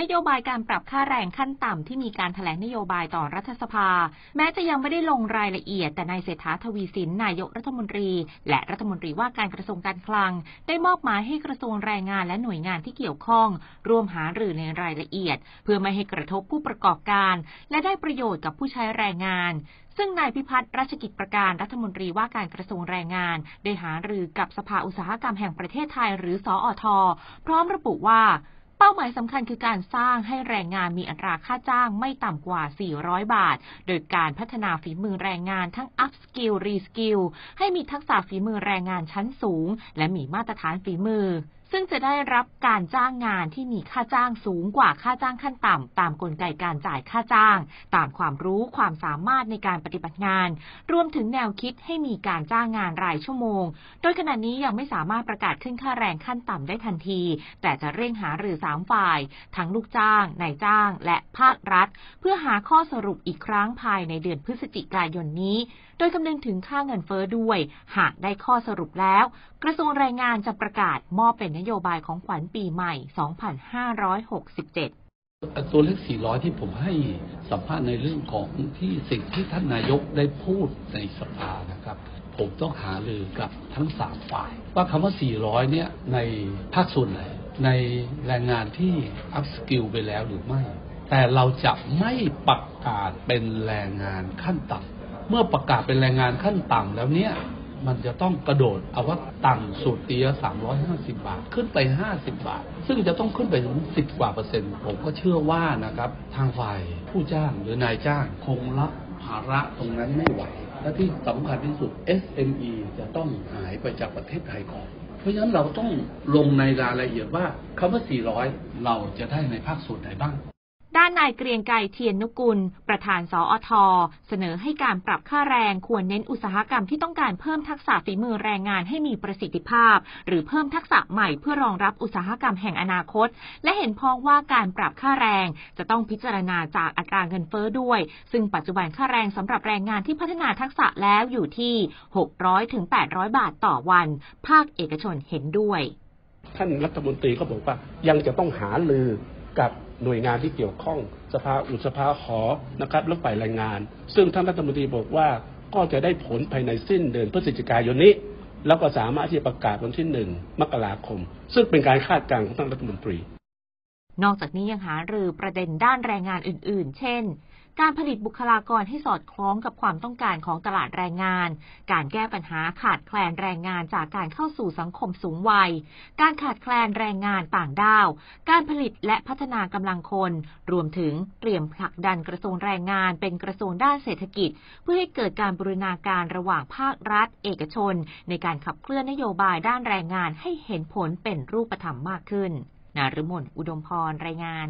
นโยบายการปรับค่าแรงขั้นต่ำที่มีการถแถลงนโยบายต่อรัฐสภา แม้จะยังไม่ได้ลงรายละเอียด แต่นายเศรษฐาทวีสินนายกรัฐมนตรี และรัฐมนตรีว่าการกระทรวงการคลัง ได้มอบหมายให้กระทรวงแรงงานและหน่วยงานที่เกี่ยวข้อง ร่วมหารือในรายละเอียด เพื่อไม่ให้กระทบผู้ประกอบการ และได้ประโยชน์กับผู้ใช้แรงงานซึ่งนายพิพัฒน์รัชกิจประการรัฐมนตรีว่าการกระทรวงแรงงาน ได้หารือกับสภาอุตสาหกรรมแห่งประเทศไทยหรือสออทพร้อมระบุว่า เป้าหมายสำคัญคือการสร้างให้แรงงานมีอัตราค่าจ้างไม่ต่ำกว่า 400 บาท โดยการพัฒนาฝีมือแรงงานทั้ง up skill re skill ให้มีทักษะฝีมือแรงงานชั้นสูง และมีมาตรฐานฝีมือ ซึ่งจะได้รับการจ้างงานที่มีค่าจ้างสูงกว่าค่าจ้างขั้นต่ำ ตามกลไกการจ่ายค่าจ้าง ตามความรู้ความสามารถในการปฏิบัติงาน รวมถึงแนวคิดให้มีการจ้างงานรายชั่วโมง โดยขณะนี้ยังไม่สามารถประกาศขึ้นค่าแรงขั้นต่ำได้ทันที แต่จะเร่งหาหรือสามฝ่าย ทั้งลูกจ้าง นายจ้าง และภาครัฐ เพื่อหาข้อสรุปอีกครั้งภายในเดือนพฤศจิกายนนี้ โดยคำนึงถึงค่าเงินเฟ้อด้วย หากได้ข้อสรุปแล้ว กระทรวงแรงงานจะประกาศมอบเป็นนโยบายของขวัญปีใหม่ 2567ตัวเลข 400 ที่ผมให้สัมภาษณ์ในเรื่องของที่สิ่งที่ท่านนายกได้พูดในสภานะครับ ผมต้องหารือกับทั้งสามฝ่าย ว่าคำว่า 400 เนี่ยในภาคส่วนไหนในแรงงานที่ upskill ไปแล้วหรือไม่ แต่เราจะไม่ประกาศเป็นแรงงานขั้นต่ำเมื่อประกาศเป็นแรงงานขั้นต่ำแล้วเนี่ย มันจะต้องกระโดดเอาว่าต่ำสุดเนี่ย350 บาท ขึ้นไป 50 บาท ซึ่งจะต้องขึ้นไปถึง 10 กว่าเปอร์เซ็นต์ ผมก็เชื่อว่านะครับ ทางฝ่ายผู้จ้างหรือนายจ้างคงรับภาระตรงนั้นไม่ไหว และที่สำคัญที่สุด SME จะต้องหายไปจากประเทศไทยก่อนเพราะฉะนั้นเราต้องลงในรายละเอียดว่าคำว่า 400 เราจะได้ในภาคส่วนไหนบ้าง ด้านนายเกรียงไกรเทียนนุกุล ประธานสออทเสนอให้การปรับค่าแรงควรเน้นอุตสาหกรรมที่ต้องการเพิ่มทักษะฝีมือแรงงานให้มีประสิทธิภาพ หรือเพิ่มทักษะใหม่เพื่อรองรับอุตสาหกรรมแห่งอนาคต และเห็นพ้องว่าการปรับค่าแรง จะต้องพิจารณาจากอัตราเงินเฟ้อด้วย ซึ่งปัจจุบันค่าแรงสำหรับแรงงานที่พัฒนาทักษะแล้วอยู่ที่ 600ถึง800 บาทต่อวัน ภาคเอกชนเห็นด้วย ท่านรัฐมนตรีก็บอกว่ายังจะต้องหาลือ กับหน่วยงานที่เกี่ยวข้องสภาอุตสภาขอนะครับและฝ่ายแรงงาน ซึ่งท่านรัฐมนตรีบอกว่าก็จะได้ผลภายในสิ้นเดือนพฤศจิกายนนี้ แล้วก็สามารถที่จะประกาศวันที่หนึ่งมกราคม ซึ่งเป็นการคาดการณ์ของท่านรัฐมนตรี นอกจากนี้ยังหารือประเด็นด้านแรงงานอื่น ๆ เช่น การผลิตบุคลากรให้สอดคล้องกับความต้องการของตลาดแรงงาน การแก้ปัญหาขาดแคลนแรงงานจากการเข้าสู่สังคมสูงวัย การขาดแคลนแรงงานต่างด้าว การผลิตและพัฒนากำลังคน รวมถึงเตรียมผลักดันกระทรวงแรงงานเป็นกระทรวงด้านเศรษฐกิจ เพื่อให้เกิดการบรูรณาการระหว่างภาครัฐ เอกชน ในการขับเคลื่อนนโยบายด้านแรงงานให้เห็นผลเป็นรูปธรรมมากขึ้น นารมนอุดมพร รายงาน